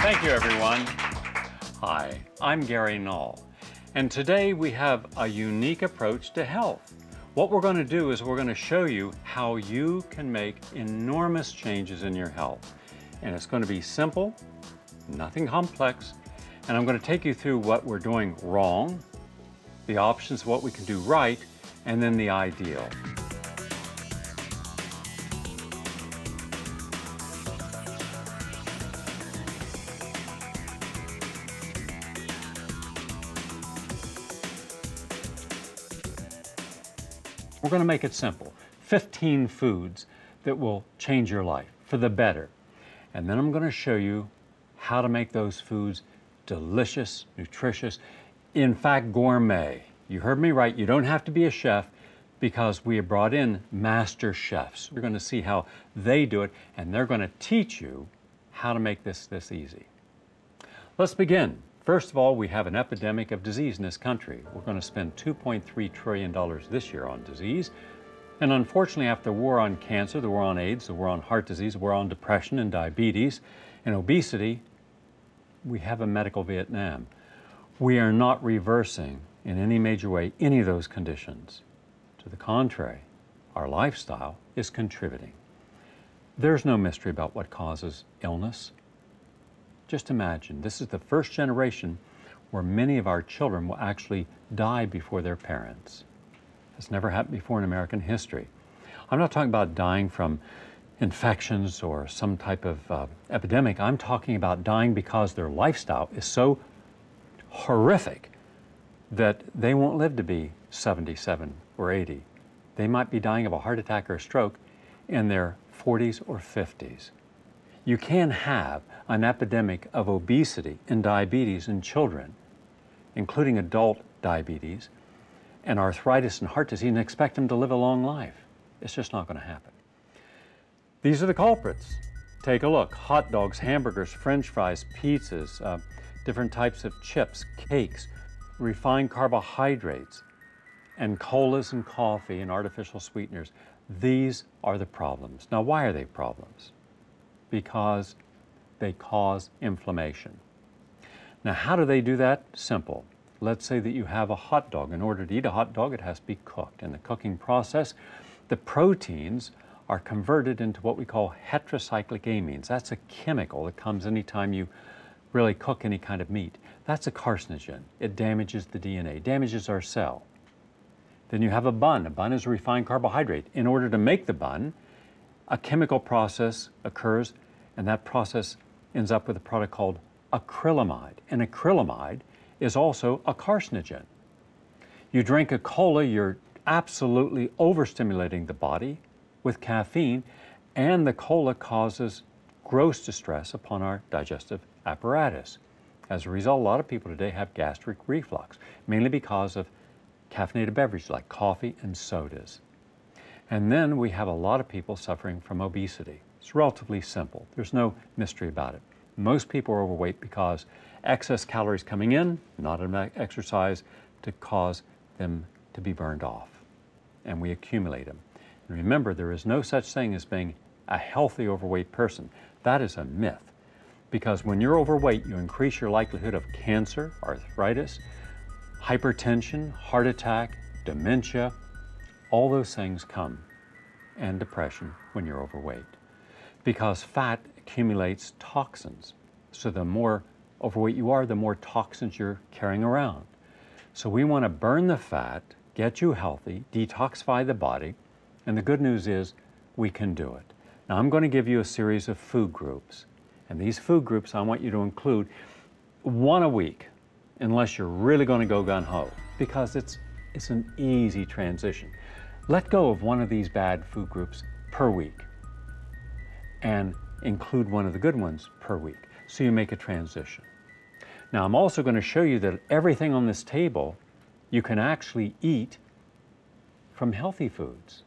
Thank you, everyone. Hi, I'm Gary Null, and today we have a unique approach to health. What we're going to do is we're going to show you how you can make enormous changes in your health. And it's going to be simple, nothing complex, and I'm going to take you through what we're doing wrong, the options what we can do right, and then the ideal. We're going to make it simple. 15 foods that will change your life for the better. And then I'm going to show you how to make those foods delicious, nutritious, in fact, gourmet. You heard me right. You don't have to be a chef because we have brought in master chefs. We're going to see how they do it, and they're going to teach you how to make this this easy. Let's begin. First of all, we have an epidemic of disease in this country. We're going to spend $2.3 trillion this year on disease. And unfortunately, after the war on cancer, the war on AIDS, the war on heart disease, the war on depression and diabetes and obesity, we have a medical Vietnam. We are not reversing in any major way any of those conditions. To the contrary, our lifestyle is contributing. There's no mystery about what causes illness. Just imagine, this is the first generation where many of our children will actually die before their parents. It's never happened before in American history. I'm not talking about dying from infections or some type of uh, epidemic. I'm talking about dying because their lifestyle is so horrific that they won't live to be 77 or 80. They might be dying of a heart attack or a stroke in their 40s or 50s. You can have an epidemic of obesity and diabetes in children, including adult diabetes and arthritis and heart disease, and expect them to live a long life. It's just not going to happen. These are the culprits. Take a look. Hot dogs, hamburgers, french fries, pizzas, uh, different types of chips, cakes, refined carbohydrates, and colas and coffee and artificial sweeteners. These are the problems. Now, why are they problems? Because they cause inflammation. Now, how do they do that? Simple. Let's say that you have a hot dog. In order to eat a hot dog, it has to be cooked. In the cooking process, the proteins are converted into what we call heterocyclic amines. That's a chemical that comes anytime you really cook any kind of meat. That's a carcinogen. It damages the DNA, damages our cell. Then you have a bun. A bun is a refined carbohydrate. In order to make the bun, a chemical process occurs, and that process ends up with a product called acrylamide. And acrylamide is also a carcinogen. You drink a cola, you're absolutely overstimulating the body with caffeine, and the cola causes gross distress upon our digestive apparatus. As a result, a lot of people today have gastric reflux, mainly because of caffeinated beverages like coffee and sodas. And then we have a lot of people suffering from obesity. It's relatively simple. There's no mystery about it. Most people are overweight because excess calories coming in, not enough exercise to cause them to be burned off. And we accumulate them. And remember, there is no such thing as being a healthy overweight person. That is a myth. Because when you're overweight, you increase your likelihood of cancer, arthritis, hypertension, heart attack, dementia, all those things come, and depression when you're overweight. Because fat accumulates toxins. So the more overweight you are, the more toxins you're carrying around. So we want to burn the fat, get you healthy, detoxify the body, and the good news is we can do it. Now I'm going to give you a series of food groups. And these food groups I want you to include one a week, unless you're really going to go gun ho, because it's, it's an easy transition. Let go of one of these bad food groups per week and include one of the good ones per week so you make a transition. Now, I'm also going to show you that everything on this table you can actually eat from healthy foods.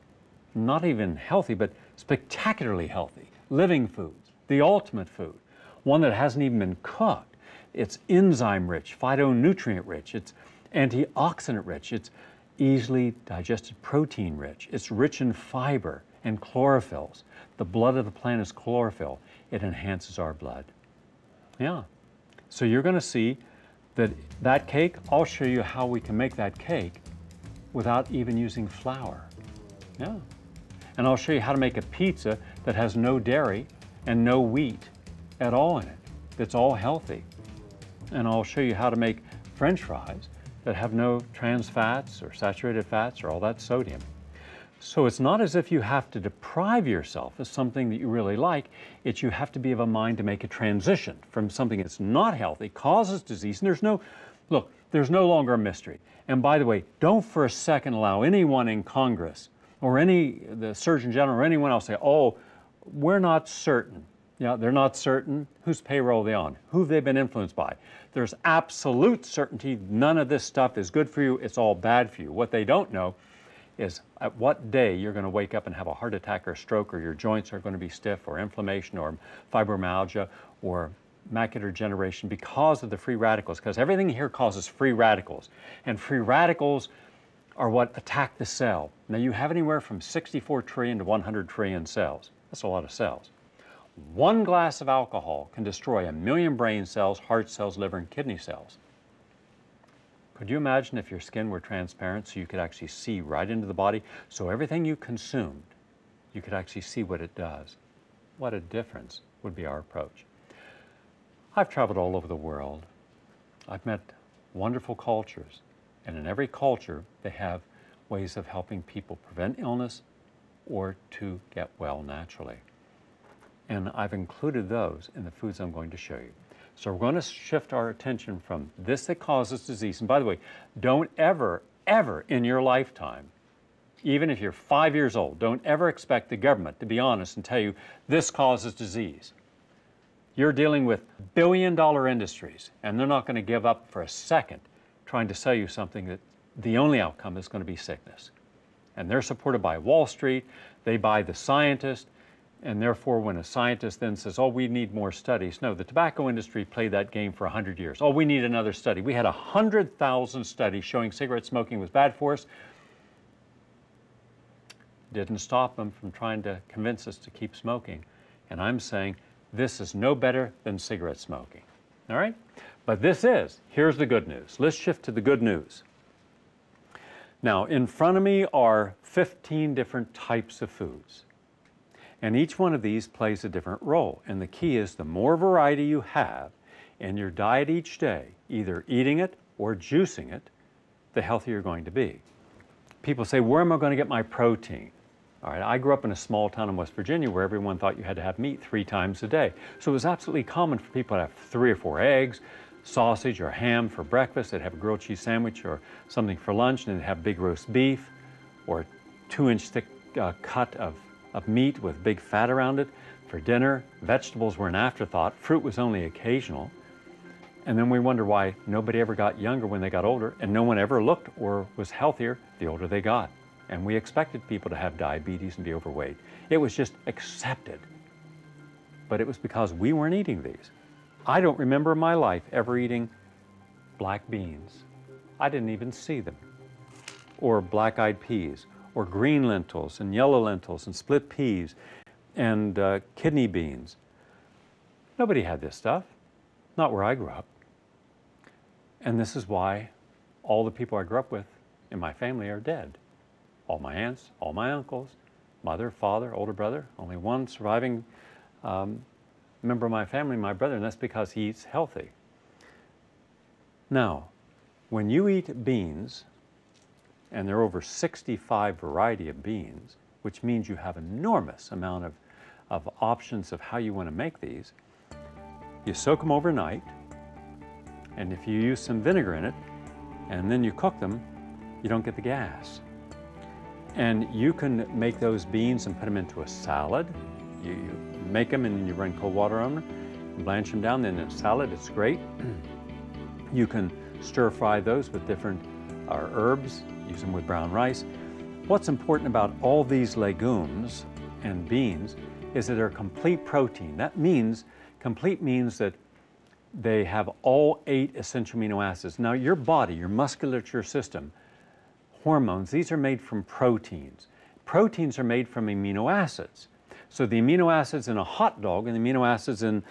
Not even healthy, but spectacularly healthy, living foods, the ultimate food, one that hasn't even been cooked. It's enzyme rich, phytonutrient rich, it's antioxidant rich, it's easily digested protein rich, it's rich in fiber and chlorophylls. The blood of the plant is chlorophyll. it enhances our blood. Yeah. So you're going to see that that cake, I'll show you how we can make that cake without even using flour. Yeah. And I'll show you how to make a pizza that has no dairy and no wheat at all in it, that's all healthy. And I'll show you how to make french fries that have no trans fats or saturated fats or all that sodium. So it's not as if you have to deprive yourself of something that you really like, it's you have to be of a mind to make a transition from something that's not healthy, causes disease, and there's no, look, there's no longer a mystery. And by the way, don't for a second allow anyone in Congress or any, the Surgeon General or anyone else say, oh, we're not certain. Yeah, they're not certain. Whose payroll are they on? Who have they been influenced by? There's absolute certainty none of this stuff is good for you. It's all bad for you. What they don't know is at what day you're going to wake up and have a heart attack or stroke or your joints are going to be stiff or inflammation or fibromyalgia or macular degeneration because of the free radicals because everything here causes free radicals and free radicals are what attack the cell. Now you have anywhere from 64 trillion to 100 trillion cells. That's a lot of cells. One glass of alcohol can destroy a million brain cells, heart cells, liver, and kidney cells. Could you imagine if your skin were transparent so you could actually see right into the body? So everything you consumed, you could actually see what it does. What a difference would be our approach. I've traveled all over the world. I've met wonderful cultures. And in every culture, they have ways of helping people prevent illness or to get well naturally. And I've included those in the foods I'm going to show you. So we're going to shift our attention from this that causes disease. And by the way, don't ever, ever in your lifetime, even if you're five years old, don't ever expect the government to be honest and tell you this causes disease. You're dealing with billion dollar industries, and they're not going to give up for a second trying to sell you something that the only outcome is going to be sickness. And they're supported by Wall Street, they buy the scientist, and therefore, when a scientist then says, oh, we need more studies, no, the tobacco industry played that game for 100 years. Oh, we need another study. We had 100,000 studies showing cigarette smoking was bad for us. Didn't stop them from trying to convince us to keep smoking. And I'm saying this is no better than cigarette smoking. All right? But this is, here's the good news. Let's shift to the good news. Now, in front of me are 15 different types of foods. And each one of these plays a different role. And the key is the more variety you have in your diet each day, either eating it or juicing it, the healthier you're going to be. People say, where am I going to get my protein? All right, I grew up in a small town in West Virginia where everyone thought you had to have meat three times a day. So it was absolutely common for people to have three or four eggs, sausage or ham for breakfast. They'd have a grilled cheese sandwich or something for lunch, and they'd have big roast beef or two inch thick uh, cut of of meat with big fat around it. For dinner, vegetables were an afterthought. Fruit was only occasional. And then we wonder why nobody ever got younger when they got older, and no one ever looked or was healthier the older they got. And we expected people to have diabetes and be overweight. It was just accepted. But it was because we weren't eating these. I don't remember in my life ever eating black beans. I didn't even see them. Or black eyed peas, or green lentils and yellow lentils and split peas and uh, kidney beans. Nobody had this stuff, not where I grew up. And this is why all the people I grew up with in my family are dead. All my aunts, all my uncles, mother, father, older brother, only one surviving um, member of my family, my brother, and that's because he eats healthy. Now, when you eat beans, and there are over 65 variety of beans, which means you have enormous amount of, of options of how you want to make these. You soak them overnight, and if you use some vinegar in it, and then you cook them, you don't get the gas. And you can make those beans and put them into a salad. You, you make them and then you run cold water on them, blanch them down, then in a salad, it's great. you can stir fry those with different uh, herbs use them with brown rice. What's important about all these legumes and beans is that they're complete protein. That means, complete means that they have all eight essential amino acids. Now your body, your musculature system, hormones, these are made from proteins. Proteins are made from amino acids. So the amino acids in a hot dog and the amino acids in